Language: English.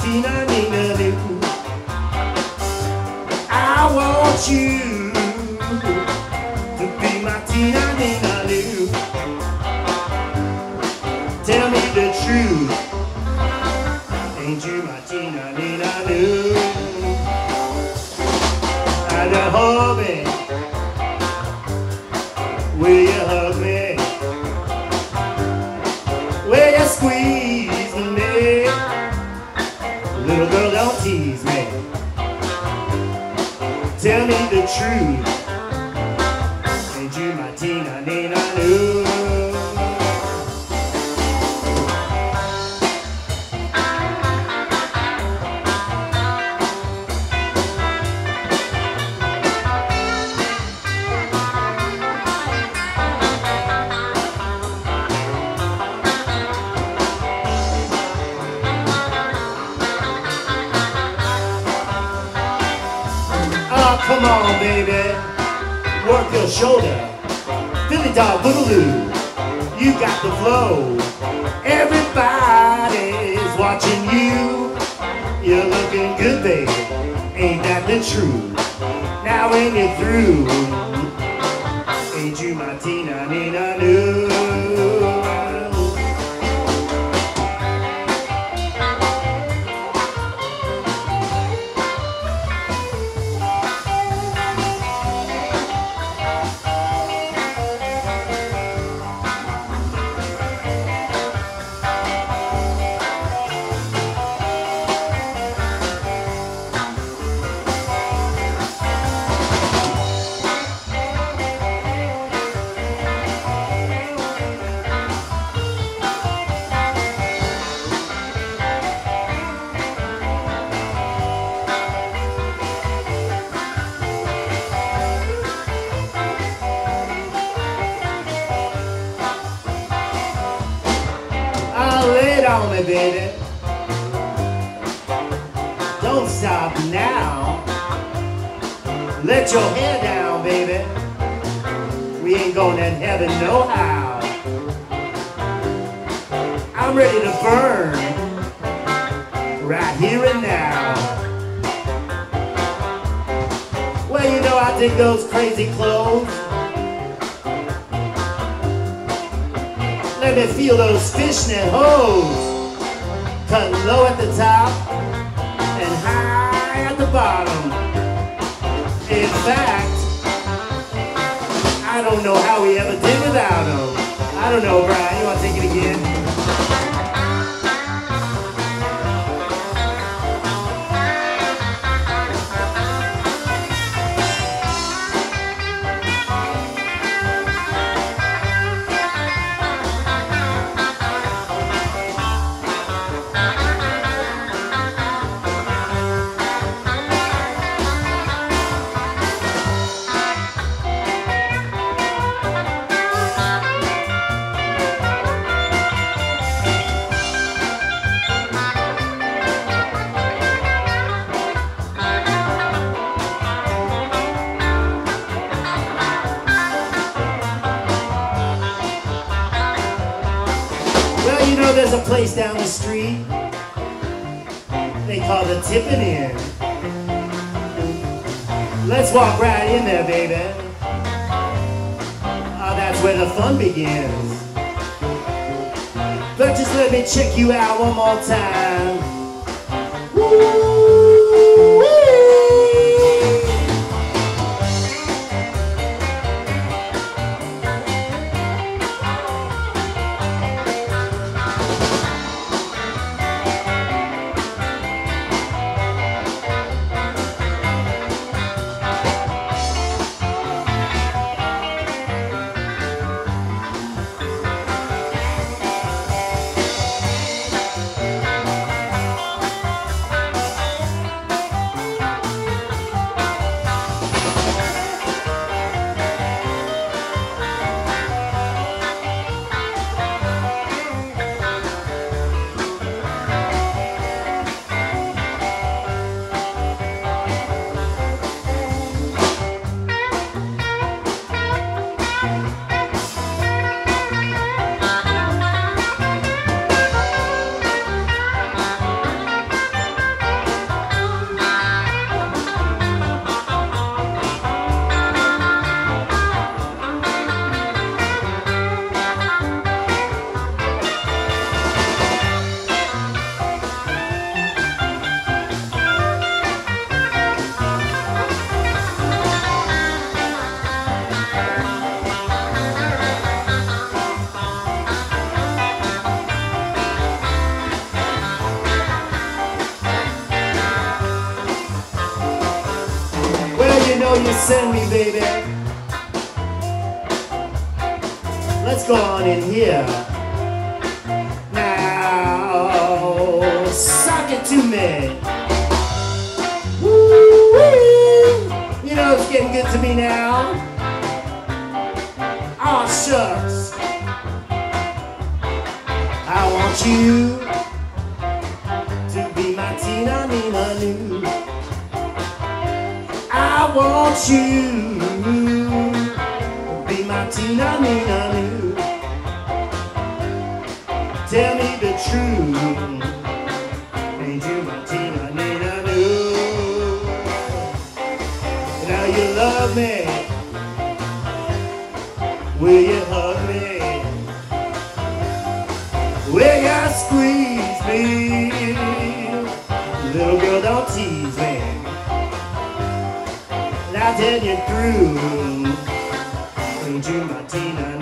Teena Neena Nu. I want you to be my Teena Neena Nu. Tell me the truth. Ain't you my Teena Neena Nu? I just hug Tell come on, baby. Work your shoulder. Philly dog boogaloo. You got the flow. Everybody's watching you. You're looking good, baby. Ain't that the truth? Now when you're through, ain't you my Teena Neena It me, baby. Don't stop now. Let your hair down, baby. We ain't going to heaven no how. I'm ready to burn right here and now. Well, you know I dig those crazy clothes. Let me feel those fishnet hose. Cut low at the top and high at the bottom. In fact, I don't know how we ever did without them. I don't know, Brian. You want to take it again? Well, you know, there's a place down the street they call the Tippin' Inn. Let's walk right in there, baby. Oh, that's where the fun begins. But just let me check you out one more time. Woo-wee. Oh, you send me, baby. Let's go on in here. Now, suck it to me. Woo-wee. You know it's getting good to me now. Oh, shucks. I want you to be my Teena Neena Nu. Want you be my Teena Neena Nu. Tell me the truth. Ain't you my Teena Neena Nu? Now you love me. Will you hug me? Will you squeeze me? Little girl, don't tease me. And I'll tell you through.